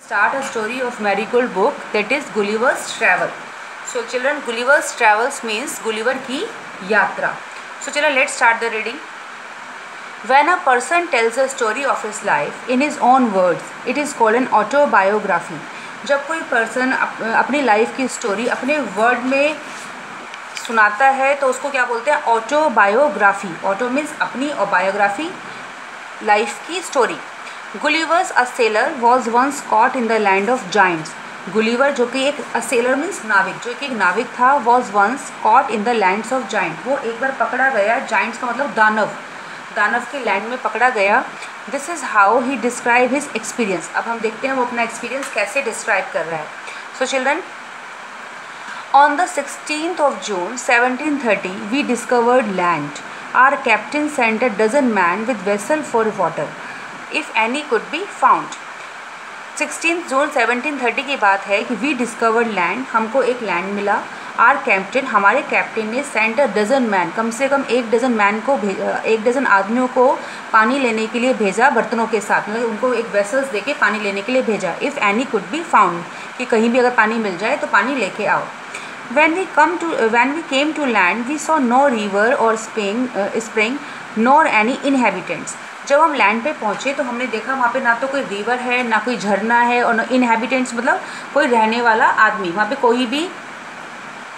start a story of Marigold book that is Gulliver's Travel. So children Gulliver's Travels means Gulliver की यात्रा. So children let's start the reading. When a person tells a story of his life in his own words, it is called an autobiography. जब कोई person अपनी life की story अपने word में सुनाता है तो उसको क्या बोलते हैं ऑटोबायोग्राफी ऑटो मीन्स अपनी और बायोग्राफी लाइफ की story Gulliver's a sailor was once caught in the land of giants Gulliver जो कि एक अ सेलर मीन्स नाविक, जो कि एक नाविक था was once caught in the lands of giant वो एक बार पकड़ा गया जाइंट्स का मतलब दानव। दानव के लैंड में पकड़ा गया। This is how he describe his experience अब हम देखते हैं वो अपना एक्सपीरियंस कैसे डिस्क्राइब कर रहा है। So children on the sixteen of June seventeen thirty we discovered land our captain sent a dozen man with vessel for water if any could be found sixteen June seventeen thirty की बात है कि we discovered land हमको एक land मिला। Our captain हमारे captain ने sent a dozen man कम से कम एक डजन मैन को एक डजन आदमियों को पानी लेने के लिए भेजा बर्तनों के साथ। मतलब उनको एक वेसल्स दे के पानी लेने के लिए भेजा if any could be found कि कहीं भी अगर पानी मिल जाए तो पानी लेके आओ। When we come to when we came to land we saw no river or spring spring any inhabitants जब हम लैंड पे पहुँचे तो हमने देखा वहाँ पे ना तो कोई रिवर है, ना कोई झरना है और ना इनहेबिटेंट्स मतलब कोई रहने वाला आदमी। वहाँ पे कोई भी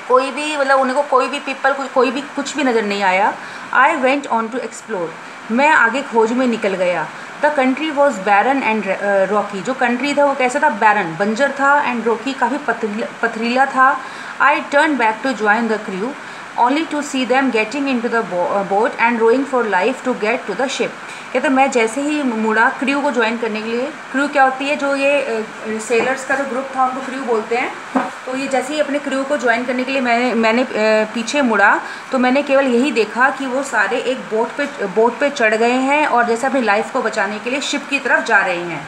कोई भी मतलब उनको कोई भी पीपल कोई भी कुछ भी नज़र नहीं आया। I went on to explore मैं आगे खोज में निकल गया। The country was barren and rocky जो कंट्री था वो कैसा था? बैरन बंजर था एंड रॉकी काफ़ी पथरीला था। I turn back to join the crew only to see them getting into the boat and rowing for life to get to the ship कहते मैं जैसे ही मुड़ा क्रू को ज्वाइन करने के लिए क्रू क्या होती है, जो ये सेलर्स का जो ग्रुप था, उनको क्रू बोलते हैं तो ये जैसे ही अपने क्रू को ज्वाइन करने के लिए मैंने मैंने पीछे मुड़ा तो मैंने केवल यही देखा कि वो सारे एक बोट पे बोट पे चढ़ गए हैं और जैसे अपनी लाइफ को बचाने के लिए शिप की तरफ़ जा रहे हैं।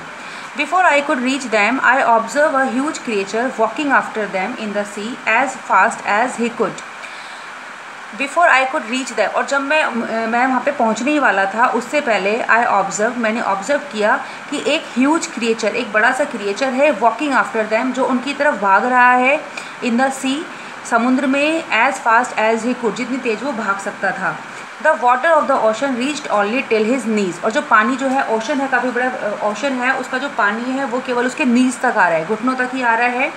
Before I could reach them I observe a huge creature walking after them in the sea as fast as he could before I could reach them और जब मैं मैं वहाँ पे पहुँचने ही वाला था, उससे पहले आई ऑब्ज़र्व मैंने ऑब्ज़र्व किया कि एक ह्यूज क्रिएचर एक बड़ा सा क्रिएचर है वॉकिंग आफ्टर दैम जो उनकी तरफ़ भाग रहा है इन द सी समुद्र में as fast as he could जितनी तेज़ वो भाग सकता था। The water of the ocean reached only till his knees और जो पानी जो है ओशन है, काफ़ी बड़ा ओशन है, उसका जो पानी है, वो केवल उसके नीज तक आ रहा है, घुटनों तक ही आ रहा है।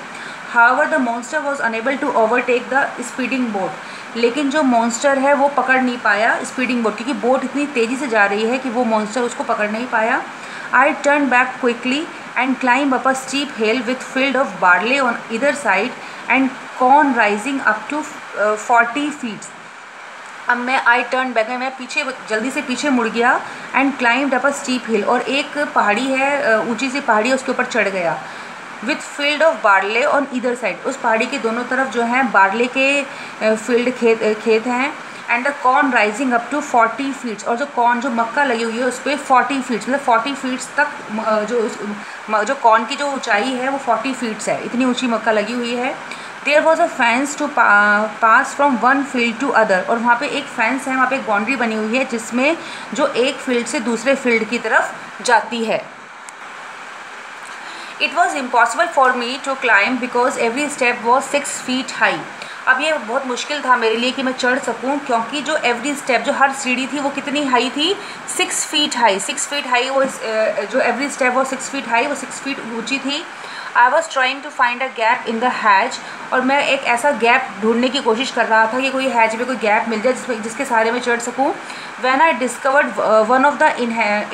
However the monster was unable to overtake the speeding boat लेकिन जो मॉन्स्टर है, वो पकड़ नहीं पाया स्पीडिंग बोट क्योंकि बोट इतनी तेज़ी से जा रही है कि वो मॉन्स्टर उसको पकड़ नहीं पाया। I turn back quickly and climb up a steep hill with field of barley on either side and corn rising up to forty feets अब मैं आई टर्न बैक मैं पीछे, जल्दी से पीछे मुड़ गया and climb up a steep hill और एक पहाड़ी है ऊँची सी पहाड़ी, उसके ऊपर चढ़ गया। With field of barley on either side. उस पहाड़ी के दोनों तरफ़ जो है, बारले के फ़ील्ड खेत खेत हैं and the corn rising up to forty feets और जो कॉर्न जो मक्का लगी हुई है, उस पर फोर्टी फीट्स मतलब फोर्टी फीट्स तक जो जो कॉर्न की जो ऊंचाई है, वो फोर्टी फीट्स है। इतनी ऊँची मक्का लगी हुई है। There was a fence to pass from one field to other और वहाँ पे एक फैंस है, वहाँ पे एक बाउंड्री बनी हुई है, जिसमें जो एक फ़ील्ड से दूसरे फ़ील्ड की तरफ़ जाती है। It was impossible for me to climb because every step was six feet high अब ये बहुत मुश्किल था मेरे लिए कि मैं चढ़ सकूँ, क्योंकि जो एवरी स्टेप जो हर सीढ़ी थी वो कितनी हाई थी? Six feet high six feet high वो जो एवरी स्टेप वो सिक्स फीट हाई वो सिक्स फीट ऊँची थी। I was trying to find a gap in the hedge और मैं एक ऐसा गैप ढूँढने की कोशिश कर रहा था कि कोई हैज़ में कोई गैप मिल जाए जिसमें जिसके सहारे में चढ़ सकूँ। When I discovered one of the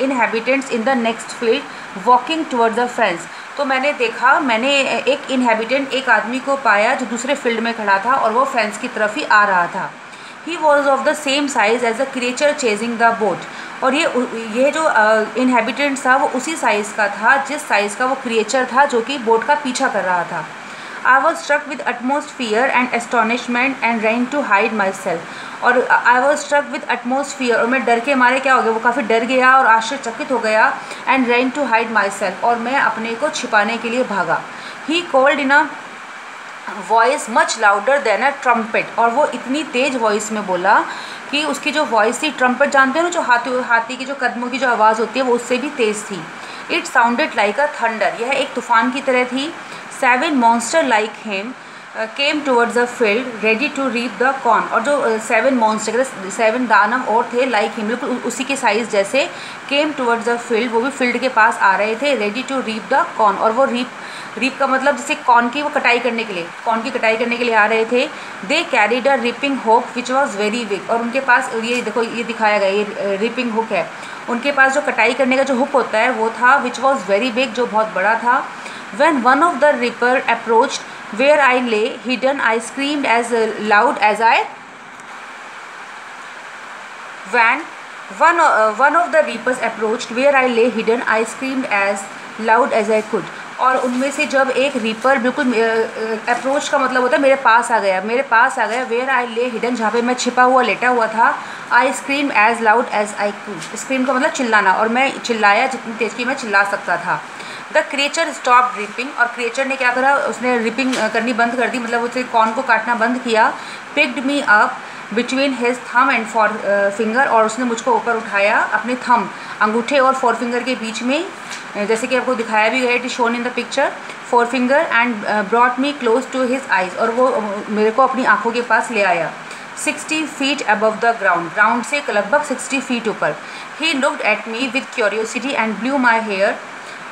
inhabitants in the next field walking toward the friends तो मैंने देखा, मैंने एक इनहेबिटेंट एक आदमी को पाया जो दूसरे फ़ील्ड में खड़ा था और वो फेंस की तरफ़ ही आ रहा था। He was of the same size as a creature chasing the boat और ये ये जो इनहेबिटेंट था, वो उसी साइज़ का था, जिस साइज़ का वो क्रिएचर था, जो कि बोट का पीछा कर रहा था। I was struck with utmost fear and astonishment and ran to hide myself और I was struck with atmosphere और मैं डर के मारे क्या हो गया? वो काफ़ी डर गया और आश्चर्यचकित हो गया and ran to hide myself और मैं अपने को छिपाने के लिए भागा। He called in a voice much louder than a trumpet और वो इतनी तेज़ वॉइस में बोला कि उसकी जो वॉइस थी ट्रम्पेट जानते हो ना, जो हाथी हाथी की जो कदमों की जो आवाज़ होती है, वो उससे भी तेज़ थी। It sounded like a thunder यह एक तूफ़ान की तरह थी। Seven monster like him came towards the field ready to reap the corn और जो सेवन मॉन्स्टर सेवन दानव और थे लाइक हिम बिल्कुल उसी के साइज़ जैसे केम टूवर्ड्स द फ़ील्ड वो भी फ़ील्ड के पास आ रहे थे ready to reap the corn और वो रीप रीप का मतलब जैसे कॉर्न की वो कटाई करने के लिए कॉर्न की कटाई करने के लिए आ रहे थे। They carried a reaping hook which was very big और उनके पास ये देखो, ये दिखाया गया, ये रिपिंग हुक है। उनके पास जो कटाई करने का जो हुक होता है, वो था विच वॉज़ वेरी बिग जो बहुत बड़ा था। When one of the reaper approach where I lay hidden I screamed as loud as I when one of the reapers approach where I hidden I screamed as loud as I could और उनमें से जब एक reaper बिल्कुल approach का मतलब होता है, मेरे पास आ गया, मेरे पास आ गया वेयर आई ले हिडन जहाँ पे मैं छिपा हुआ, लेटा हुआ था I scream as loud as I could scream का मतलब चिल्लाना, और मैं चिल्लाया जितनी तेज की मैं चिल्ला सकता था। द क्रिएचर स्टॉप रिपिंग और क्रिएचर ने क्या करा, उसने रिपिंग करनी बंद कर दी मतलब उसे कॉर्न को काटना बंद किया picked me up between his thumb and forefinger और उसने मुझको ऊपर उठाया अपने थम अंगूठे और फोर फिंगर के बीच में। जैसे कि आपको दिखाया भी गया it is shown in the picture forefinger and brought me close to his eyes और वो मेरे को अपनी आँखों के पास ले आया। Sixty feet above the ground ground से लगभग सिक्सटी फीट ऊपर। He looked at me with curiosity and blew my hair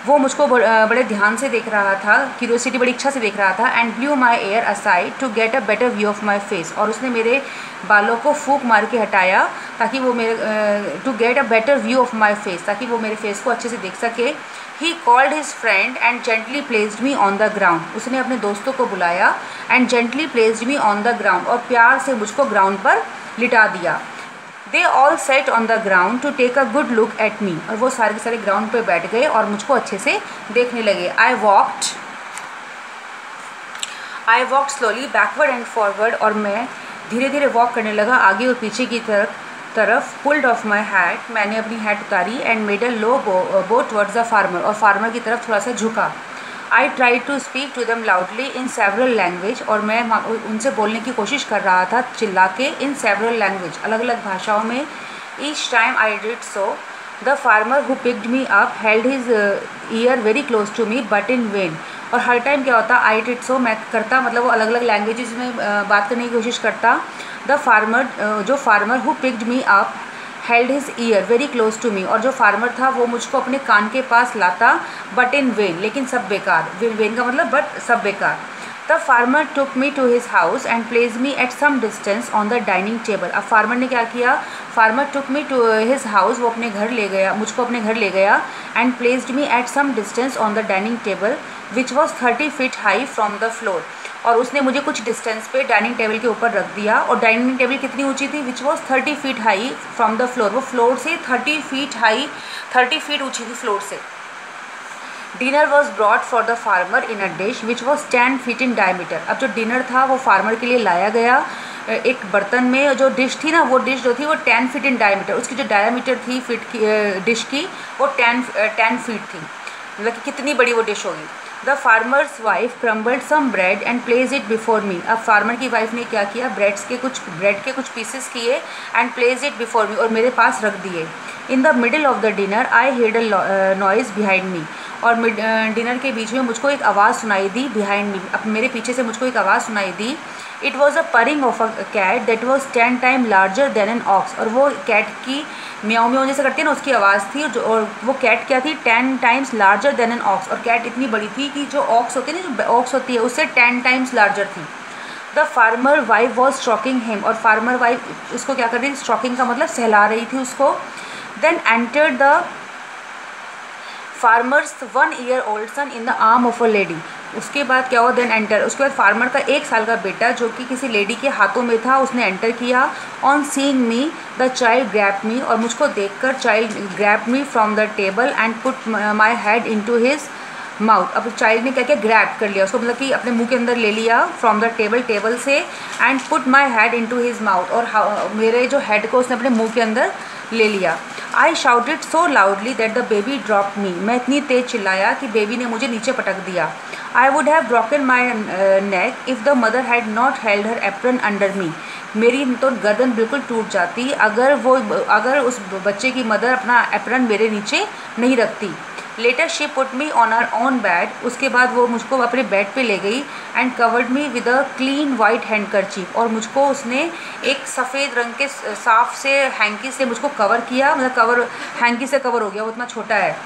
वो मुझको बड़े ध्यान से देख रहा था क्यूरियोसिटी बड़ी इच्छा से देख रहा था and blew my hair aside to get a better view of my face और उसने मेरे बालों को फूक मार के हटाया, ताकि वो मेरे to get a better view of my face ताकि वो मेरे फेस को अच्छे से देख सके। He called his friend and gently placed me on the ground उसने अपने दोस्तों को बुलाया and gently placed me on the ground और प्यार से मुझको ग्राउंड पर लिटा दिया। They all set on the ground to take a good look at me और वो सारे के सारे ग्राउंड पे बैठ गए और मुझको अच्छे से देखने लगे। I walked I walk slowly backward and forward और मैं धीरे धीरे वॉक करने लगा आगे और पीछे की तरफ़ तरफ़। पुल्ड ऑफ़ माई हैट मैंने अपनी हैट उतारी and made a low bow towards the farmer और फार्मर की तरफ़ थोड़ा सा झुका। I try to speak to them loudly in several language और मैं उनसे बोलने की कोशिश कर रहा था चिल्ला के इन सेवरल लैंग्वेज अलग अलग भाषाओं में। Each time I did so the farmer who picked me up held his ear very close to me but in vain और हर टाइम क्या होता आई डिड सो मैं करता मतलब वो अलग अलग लैंग्वेज में uh, बात करने की कोशिश करता। द फार्मर uh, जो farmer who picked me up held his ear very close to me और जो फार्मर था, वो मुझको अपने कान के पास लाता बट इन वेन लेकिन सब बेकार। वेन का मतलब बट सब बेकार। The farmer took me to his house and places me at some distance on the dining table अब फार्मर ने क्या किया? Farmer took me to his house वो अपने घर ले गया, मुझको अपने घर ले गया and placed me at some distance on the dining table which was thirty feet high from the floor और उसने मुझे कुछ डिस्टेंस पे डाइनिंग टेबल के ऊपर रख दिया और डाइनिंग टेबल कितनी ऊँची थी which was thirty feet high from the floor वो फ्लोर से thirty feet high thirty feet ऊँची थी फ्लोर से। Dinner was brought for the farmer in a dish which was ten feet in diameter अब जो डिनर था, वो farmer के लिए लाया गया एक बर्तन में जो डिश थी ना, वो डिश जो थी, वो टेन फीट इन डायमीटर उसकी जो डायमीटर थी फीट की डिश की, वो टेन टेन फीट थी। मतलब कि कितनी बड़ी वो डिश होगी। The farmer's wife crumbled some bread and places it before me अब फार्मर की वाइफ ने क्या किया? ब्रेड्स के कुछ ब्रेड के कुछ पीसेस किए and places it before me और मेरे पास रख दिए। In the middle of the dinner I heard a noise behind me और डिनर के बीच में मुझको एक आवाज़ सुनाई दी बिहाइंड मी अब मेरे पीछे से मुझको एक आवाज़ सुनाई दी। It was a purring of a cat that was ten time larger than an ox और वो कैट की म्याओ म्याओ जैसे करती है ना, उसकी आवाज़ थी जो, और वो कैट क्या थी? Ten times larger than an ox और कैट इतनी बड़ी थी कि जो ऑक्स होती है ना, जो ऑक्स होती है, उससे टेन टाइम्स लार्जर थी। The farmer wife was stroking him और फार्मर वाइफ उसको क्या कर रही थी? स्ट्रॉकिंग का मतलब सहला रही थी उसको। Then enter the farmer's one year old son in the arm of a lady उसके बाद क्या हुआ? देन एंटर उसके बाद फार्मर का एक साल का बेटा, जो कि किसी लेडी के हाथों में था, उसने एंटर किया on seeing me the child grab me और मुझको देखकर child grab me from the table and put my head into his mouth अब चाइल्ड ने क्या क्या ग्रैप कर लिया? उसको मतलब कि अपने मुँह के अंदर ले लिया फ्रॉम द टेबल टेबल से and put my head into his mouth और मेरे जो हेड को उसने अपने मुँह के अंदर ले लिया। I shouted so loudly that the baby drop me मैं इतनी तेज चिल्लाया कि बेबी ने मुझे नीचे पटक दिया। I would have broken my neck if the mother had not held her apron under me मेरी तो गर्दन बिल्कुल टूट जाती। अगर वो, अगर उस बच्चे की मदर अपना एप्रन मेरे नीचे नहीं रखती। Later she put me on our on bed उसके बाद वो मुझको अपने बेड पे ले गई and covered me with a clean white handkerchief और मुझको उसने एक सफ़ेद रंग के साफ़ से हैंकी से मुझको कवर किया मतलब कवर हैंकी से कवर हो गया, वो इतना छोटा है।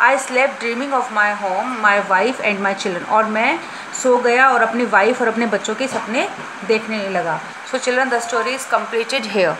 I slept dreaming of my home my wife and my children और मैं सो गया और अपनी वाइफ और अपने बच्चों के सपने देखने लगा। So children the story is completed here